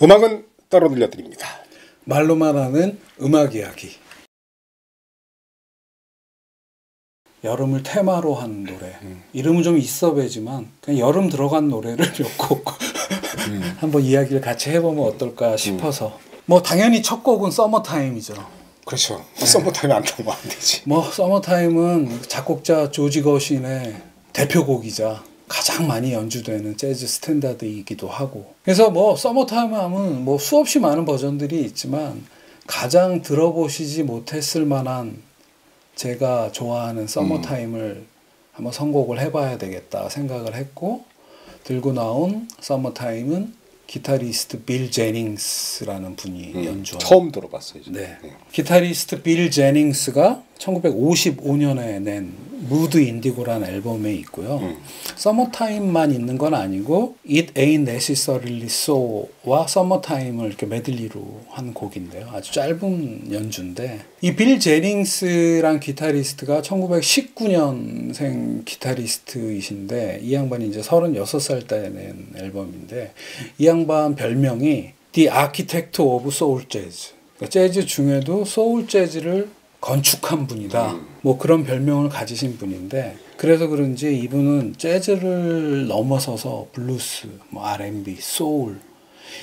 음악은 따로 들려드립니다. 말로만 하는 음악 이야기. 여름을 테마로 한 노래. 음. 이름은 좀 있어 배지만 그냥 여름 들어간 노래를 몇곡 음. 한번 이야기를 같이 해보면 어떨까 싶어서. 음. 뭐 당연히 첫 곡은 Summertime이죠. 그렇죠. 네. 서머타임 안 나오면 안 되지. 뭐 Summertime은 작곡자 조지 거신의 대표곡이자 가장 많이 연주되는 재즈 스탠다드이기도 하고. 그래서 뭐 서머타임 하면 뭐 수없이 많은 버전들이 있지만 가장 들어보시지 못했을 만한 제가 좋아하는 서머타임을 음. 한번 선곡을 해봐야 되겠다 생각을 했고 들고 나온 서머타임은 기타리스트 빌 제닝스라는 분이 음, 연주한 처음 들어봤어요. 네. 네. 기타리스트 빌 제닝스가 1955년에 낸 Mood Indigo라는 앨범에 있고요. 음. 서머타임만 있는 건 아니고 It Ain't Necessarily So와 서머타임을 이렇게 메들리로 한 곡인데요. 아주 짧은 연주인데 이 빌 제닝스란 기타리스트가 1919년생 기타리스트이신데 이 양반이 이제 36살 때 낸 앨범인데 이 양반 별명이 The Architect of Soul Jazz 그러니까 재즈 중에도 소울 재즈를 건축한 분이다. 음. 뭐 그런 별명을 가지신 분인데 그래서 그런지 이분은 재즈를 넘어서서 블루스, 뭐 R&B, 소울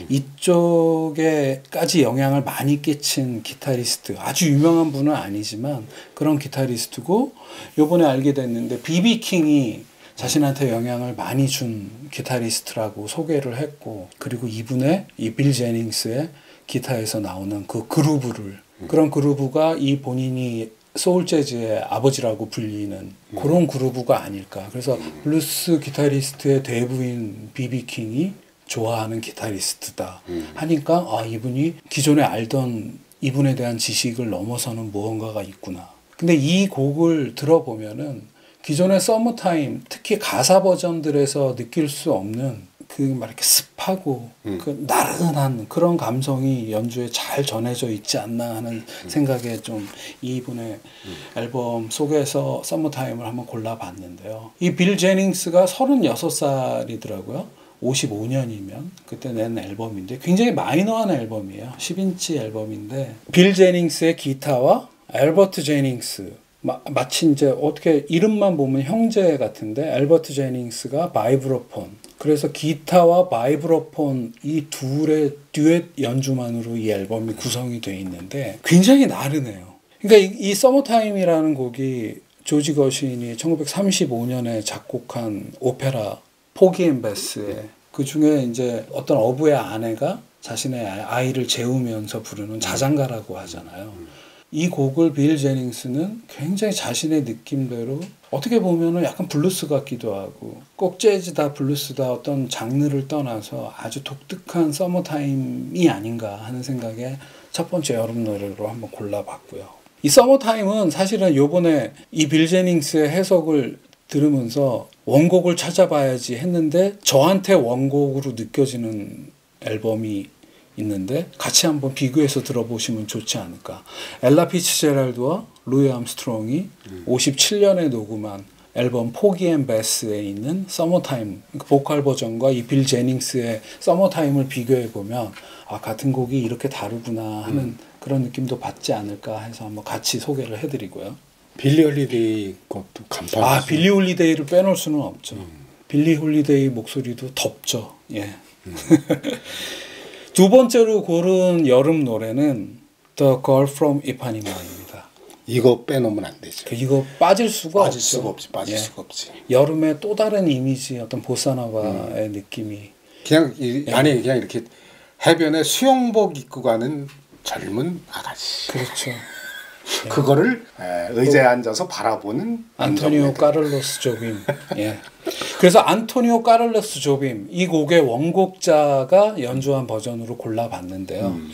음. 이쪽에까지 영향을 많이 끼친 기타리스트 아주 유명한 분은 아니지만 그런 기타리스트고 요번에 알게 됐는데 비비 킹이 자신한테 영향을 많이 준 기타리스트라고 소개를 했고 그리고 이분의 이 빌 제닝스의 기타에서 나오는 그 그루브를 그런 그루브가 이 본인이 소울 재즈의 아버지라고 불리는 음. 그런 그루브가 아닐까. 그래서 블루스 기타리스트의 대부인 비비 킹이 좋아하는 기타리스트다 음. 하니까 아 이분이 기존에 알던 이분에 대한 지식을 넘어서는 무언가가 있구나. 근데 이 곡을 들어보면은 기존의 서머타임 특히 가사 버전들에서 느낄 수 없는 그 막 이렇게 습 하고 음. 그 나른한 그런 감성이 연주에 잘 전해져 있지 않나 하는 음. 생각에 좀 이분의 음. 앨범 속에서 서머타임을 한번 골라봤는데요. 이 빌 제닝스가 36살이더라고요. 55년이면 그때 낸 앨범인데 굉장히 마이너한 앨범이에요. 10인치 앨범인데 빌 제닝스의 기타와 알버트 제닝스 마, 마치 이제 어떻게 이름만 보면 형제 같은데 알버트 제닝스가 바이브로폰 그래서 기타와 바이브로폰 이 둘의 듀엣 연주만으로 이 앨범이 구성이 되어 있는데 굉장히 나른해요. 그러니까 이, 이 서머타임이라는 곡이 조지 거쉰이 1935년에 작곡한 오페라 Porgy and Bess의 그 중에 이제 어떤 어부의 아내가 자신의 아이를 재우면서 부르는 자장가라고 하잖아요. 이 곡을 빌 제닝스는 굉장히 자신의 느낌대로 어떻게 보면은 약간 블루스 같기도 하고 꼭 재즈다 블루스다 어떤 장르를 떠나서 아주 독특한 서머타임이 아닌가 하는 생각에 첫 번째 여름 노래로 한번 골라봤고요. 이 서머타임은 사실은 요번에 이 빌 제닝스의 해석을 들으면서 원곡을 찾아봐야지 했는데 저한테 원곡으로 느껴지는 앨범이 있는데 같이 한번 비교해서 들어보시면 좋지 않을까. 엘라 피츠제랄드와 루이 암스트롱이 음. 57년에 녹음한 앨범 Porgy and Bess에 있는 서머타임 그 보컬 버전과 이 빌 제닝스의 서머타임을 비교해 보면 아 같은 곡이 이렇게 다르구나 하는 음. 그런 느낌도 받지 않을까 해서 한번 같이 소개를 해드리고요. 빌리 홀리데이 것도 간판. 아 빌리 홀리데이를 빼놓을 수는 없죠. 음. 빌리 홀리데이 목소리도 덥죠. 예. 음. 두 번째로 고른 여름 노래는 The Girl from Ipanema입니다. 이거 빼놓으면 안 되죠. 그 이거 빠질 수가 빠질 없죠. 수가 없지. 빠질 예. 수가 없지. 여름의 또 다른 이미지, 어떤 보사노바의 음. 느낌이. 그냥 이, 예. 아니 그냥 이렇게 해변에 수영복 입고 가는 젊은 아가씨. 그렇죠. 그거를 의자에 앉아서 바라보는 안토니오 까를로스 조빔. 예. 그래서 안토니오 까를로스 조빔 이 곡의 원곡자가 연주한 버전으로 골라봤는데요. 음.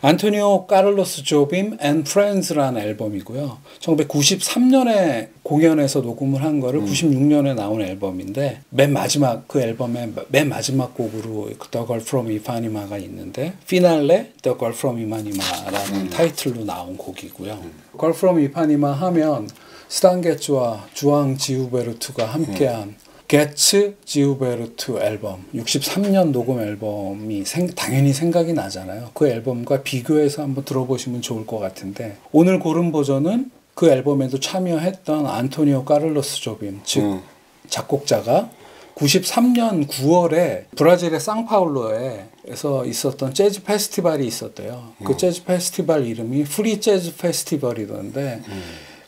안토니오 까를로스 조빔 and Friends라는 앨범이고요. 1993년에 공연에서 녹음을 한 거를 음. 96년에 나온 앨범인데 맨 마지막 그 앨범의 맨 마지막 곡으로 The Girl From Ipanema가 있는데 피날레 The Girl From Ipanema라는 음. 타이틀로 나온 곡이고요. 음. Girl From Ipanema 하면 스탄 게츠와 주앙 지우베르투가 함께한 음. 게츠 지우베르트 앨범 63년 녹음 앨범이 생, 당연히 생각이 나잖아요. 그 앨범과 비교해서 한번 들어보시면 좋을 것 같은데 오늘 고른 버전은 그 앨범에도 참여했던 안토니오 까를로스 조빔 즉 음. 작곡자가 93년 9월에 브라질의 상파울로에서 있었던 재즈 페스티벌이 있었대요. 그 재즈 페스티벌 이름이 Free Jazz Festival이던데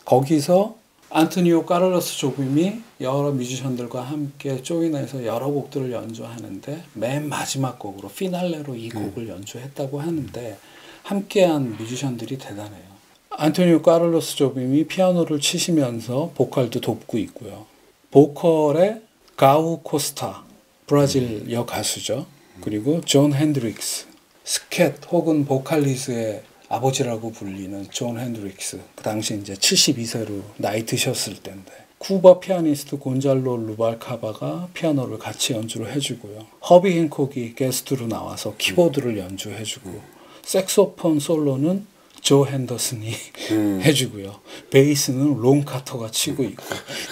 거기서 안토니오 까를로스 조빔이 여러 뮤지션들과 함께 join해서 여러 곡들을 연주하는데 맨 마지막 곡으로 피날레로 이 곡을 연주했다고 하는데 함께한 뮤지션들이 대단해요. 안토니오 까를로스 조빔이 피아노를 치시면서 보컬도 돕고 있고요. 보컬에 가우 코스타 브라질 여가수죠. 그리고 존 핸드릭스 스캣 혹은 보칼리스의 아버지라고 불리는 존 핸드릭스 그 당시 이제 72세로 나이 드셨을 때인데 쿠바 피아니스트 곤잘로 루발카바가 피아노를 같이 연주를 해주고요. 허비 행콕이 게스트로 나와서 키보드를 연주해주고 색소폰 솔로는 조 핸더슨이 해주고요. 베이스는 론 카터가 치고 있고.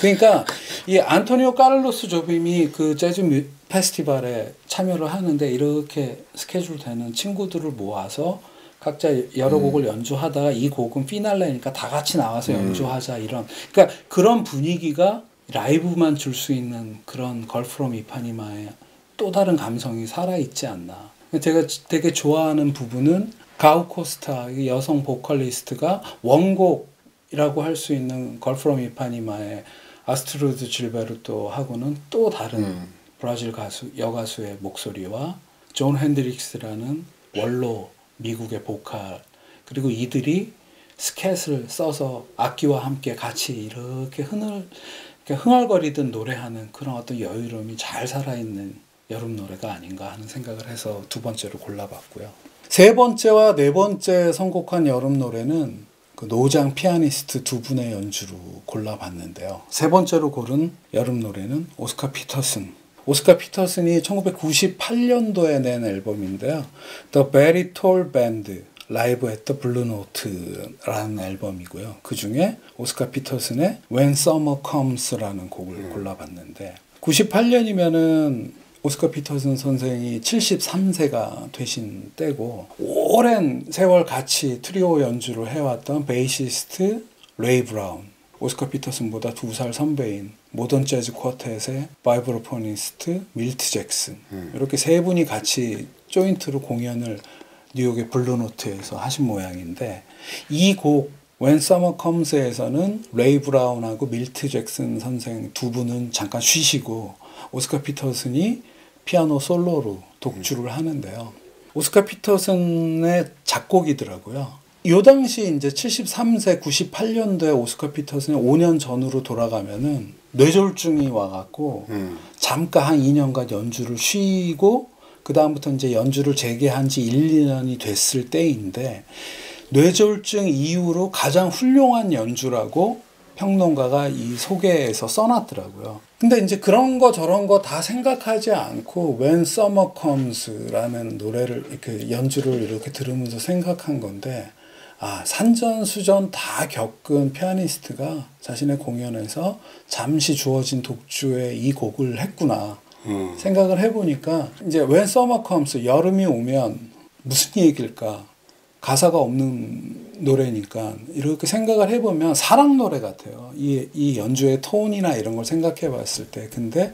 그러니까 이 안토니오 까를로스 조빔이 그 재즈 뮤- 페스티벌에 참여를 하는데 이렇게 스케줄 되는 친구들을 모아서 각자 여러 곡을 연주하다가 이 곡은 피날레니까 다 같이 나와서 연주하자 이런. 그러니까 그런 분위기가 라이브만 줄 수 있는 그런 Girl From Ipanema의 또 다른 감성이 살아 있지 않나. 제가 되게 좋아하는 부분은 가우 코스타 이 여성 보컬리스트가 원곡이라고 할 수 있는 Girl From Ipanema의 아스트루드 질베르토하고는 또 다른 브라질 가수 여가수의 목소리와 존 핸드릭스라는 원로 미국의 보컬 그리고 이들이 스캣을 써서 악기와 함께 같이 이렇게 이렇게 흥얼거리듯 노래하는 그런 어떤 여유로움이 잘 살아있는 여름 노래가 아닌가 하는 생각을 해서 두 번째로 골라봤고요. 세 번째와 네 번째 선곡한 여름 노래는 그 노장 피아니스트 두 분의 연주로 골라봤는데요. 세 번째로 고른 여름 노래는 오스카 피터슨. 오스카 피터슨이 1998년도에 낸 앨범인데요. The Very Tall Band Live at the Blue Note라는 앨범이고요. 그 중에 오스카 피터슨의 When Summer Comes라는 곡을 골라봤는데 98년이면은 오스카 피터슨 선생이 73세가 되신 때고 오랜 세월 같이 트리오 연주를 해왔던 베이시스트 레이 브라운 오스카 피터슨보다 두 살 선배인 모던 재즈 쿼텟의 vibraphonist 밀트 잭슨 이렇게 세 분이 같이 조인트로 공연을 뉴욕의 블루노트에서 하신 모양인데 이 곡 When Summer Comes에서는 레이 브라운하고 밀트 잭슨 선생 두 분은 잠깐 쉬시고 오스카 피터슨이 피아노 솔로로 독주를 하는데요. 오스카 피터슨의 작곡이더라고요. 요 당시 이제 73세 98년도에 오스카 피터슨이 5년 전으로 돌아가면은 뇌졸중이 와갖고 음. 잠깐 한 2년간 연주를 쉬고 그 다음부터 이제 연주를 재개한 지 1, 2년이 됐을 때인데 뇌졸중 이후로 가장 훌륭한 연주라고 평론가가 이 소개에서 써놨더라고요. 근데 이제 그런 거 저런 거 다 생각하지 않고 When Summer Comes라는 노래를 이렇게 연주를 이렇게 들으면서 생각한 건데 아 산전수전 다 겪은 피아니스트가 자신의 공연에서 잠시 주어진 독주에 이 곡을 했구나 음. 생각을 해보니까 이제 When Summer Comes 여름이 오면 무슨 얘기일까 가사가 없는 노래니까 이렇게 생각을 해보면 사랑 노래 같아요. 이, 이 연주의 톤이나 이런 걸 생각해 봤을 때. 근데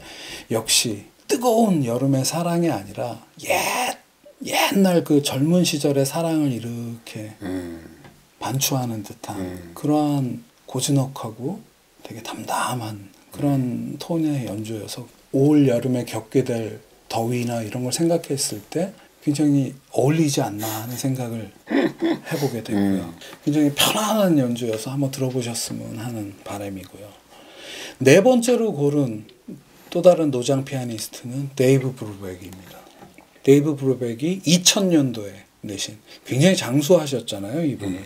역시 뜨거운 여름의 사랑이 아니라 옛, 옛날 그 젊은 시절의 사랑을 이렇게 음. 반추하는 듯한 음. 그러한 고즈넉하고 되게 담담한 그런 톤의 연주여서 올 여름에 겪게 될 더위나 이런 걸 생각했을 때 굉장히 어울리지 않나 하는 생각을 해보게 되고요. 음. 굉장히 편안한 연주여서 한번 들어보셨으면 하는 바람이고요. 네 번째로 고른 또 다른 노장 피아니스트는 데이브 브루백입니다. 데이브 브루백이 2000년도에 내신 굉장히 장수하셨잖아요, 이분이.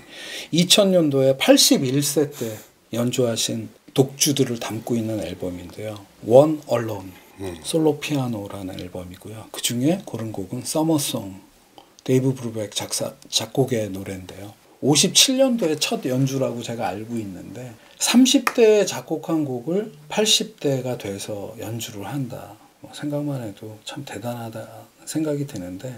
2000년도에 81세 때 연주하신 독주들을 담고 있는 앨범인데요. One Alone Solo Piano라는 앨범이고요. 그 중에 고른 곡은 Summer Song 데이브 브루백 작사 작곡의 노래인데요. 57년도에 첫 연주라고 제가 알고 있는데 30대에 작곡한 곡을 80대가 돼서 연주를 한다. 뭐 생각만 해도 참 대단하다 생각이 드는데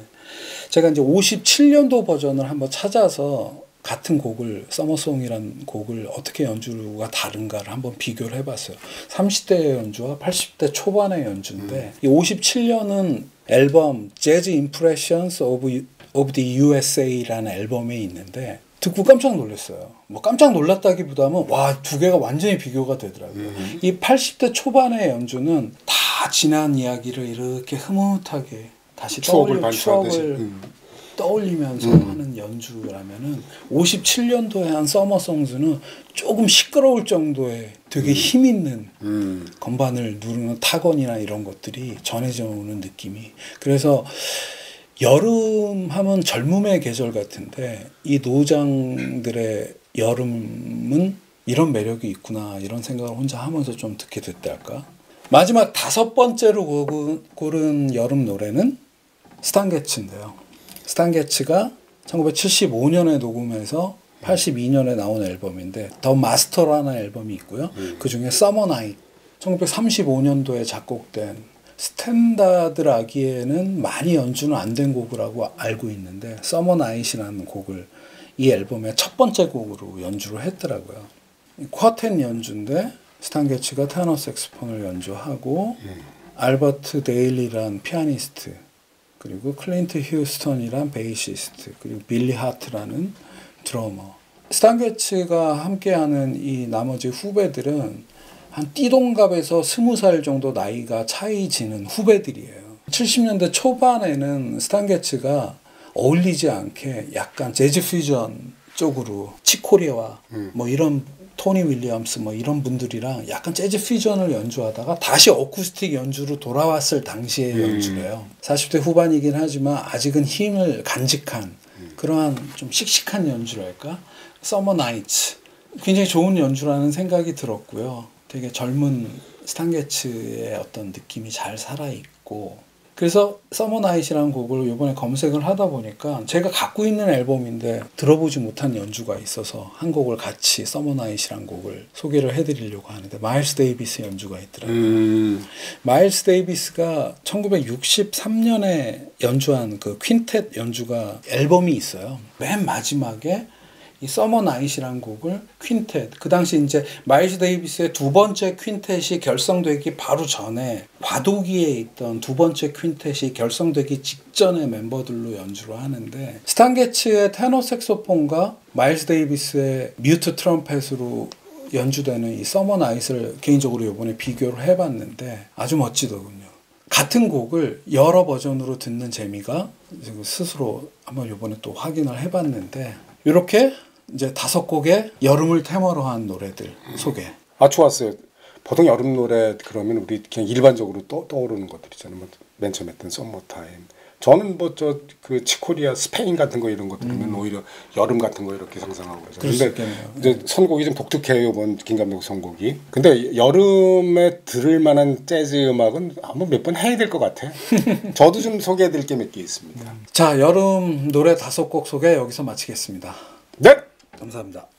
제가 이제 57년도 버전을 한번 찾아서 같은 곡을 서머송이란 곡을 어떻게 연주가 다른가를 한번 비교를 해봤어요. 30대 연주와 80대 초반의 연주인데 이 57년은 앨범 Jazz Impressions of, of the USA라는 앨범이 있는데 듣고 깜짝 놀랐어요. 뭐 깜짝 놀랐다기보다는 와 두 개가 완전히 비교가 되더라고요. 이 80대 초반의 연주는 다 지난 이야기를 이렇게 흐뭇하게 다시 추억을 떠올려. 추억을 음. 떠올리면서 하는 연주라면은 57년도에 한 서머 송즈는 조금 시끄러울 정도의 되게 힘 있는 음. 건반을 누르는 타건이나 이런 것들이 전해져 오는 느낌이 그래서 여름 하면 젊음의 계절 같은데 이 노장들의 여름은 이런 매력이 있구나 이런 생각을 혼자 하면서 좀 듣게 됐달까 마지막 다섯 번째로 고른 여름 노래는 스탄게츠인데요 스탄게츠가 1975년에 녹음해서 82년에 나온 앨범인데 The Master라는 앨범이 있고요. 그 중에 Summer Night 1935년도에 작곡된 스탠다드 라기에는 많이 연주는 안 된 곡이라고 알고 있는데 Summer Night이라는 곡을 이 앨범의 첫 번째 곡으로 연주를 했더라고요. 쿼텐 연주인데 스탄게츠가 테너 색스폰을 연주하고 알버트 데일리란 피아니스트 그리고 클린트 휴스턴이란 베이시스트 그리고 빌리 하트라는 드러머 스탄게츠가 함께하는 이 나머지 후배들은 한 띠동갑에서 스무 살 정도 나이가 차이 지는 후배들이에요. 70년대 초반에는 스탄게츠가 어울리지 않게 약간 재즈 퓨전 쪽으로 치코리아와 뭐 이런 토니 윌리엄스 뭐 이런 분들이랑 약간 재즈 퓨전을 연주하다가 다시 어쿠스틱 연주로 돌아왔을 당시의 연주래요. 40대 후반이긴 하지만 아직은 힘을 간직한 그러한 좀 씩씩한 연주랄까? Summer Night. 굉장히 좋은 연주라는 생각이 들었고요. 되게 젊은 스탄게츠의 어떤 느낌이 잘 살아있고 그래서 Summer Night이라는 곡을 이번에 검색을 하다 보니까 제가 갖고 있는 앨범인데 들어보지 못한 연주가 있어서 한 곡을 같이 Summer Night이라는 곡을 소개를 해드리려고 하는데 마일스 데이비스 연주가 있더라고요. 음. 마일스 데이비스가 1963년에 연주한 그 quintet 연주가 앨범이 있어요. 맨 마지막에 이 Summer Night이라는 곡을 quintet 그 당시 이제 마일스 데이비스의 두 번째 quintet이 결성되기 바로 전에 과도기에 있던 두 번째 quintet이 결성되기 직전의 멤버들로 연주를 하는데 스탄 게츠의 테너 색소폰과 마일스 데이비스의 뮤트 트럼펫으로 연주되는 이 Summer Night을 개인적으로 이번에 비교를 해봤는데 아주 멋지더군요. 같은 곡을 여러 버전으로 듣는 재미가 스스로 한번 이번에 또 확인을 해봤는데 이렇게 이제 다섯 곡의 여름을 테마로 한 노래들 소개. 아 좋았어요. 보통 여름 노래 그러면 우리 그냥 일반적으로 떠, 떠오르는 것들 있잖아요. 뭐, 맨 처음 했던 썸머타임. 저는 뭐 저 그 치코리아 스페인 같은 거 이런 거 들으면 오히려 여름 같은 거 이렇게 상상하고. 음. 수 근데. 이제 선곡이 좀 독특해요 이번 김 감독 선곡이. 근데 여름에 들을 만한 재즈 음악은 아마 몇번 해야 될 것 같아. 저도 좀 소개해드릴 게 몇 개 있습니다. 자, 여름 노래 다섯 곡 소개 여기서 마치겠습니다. 네. 감사합니다.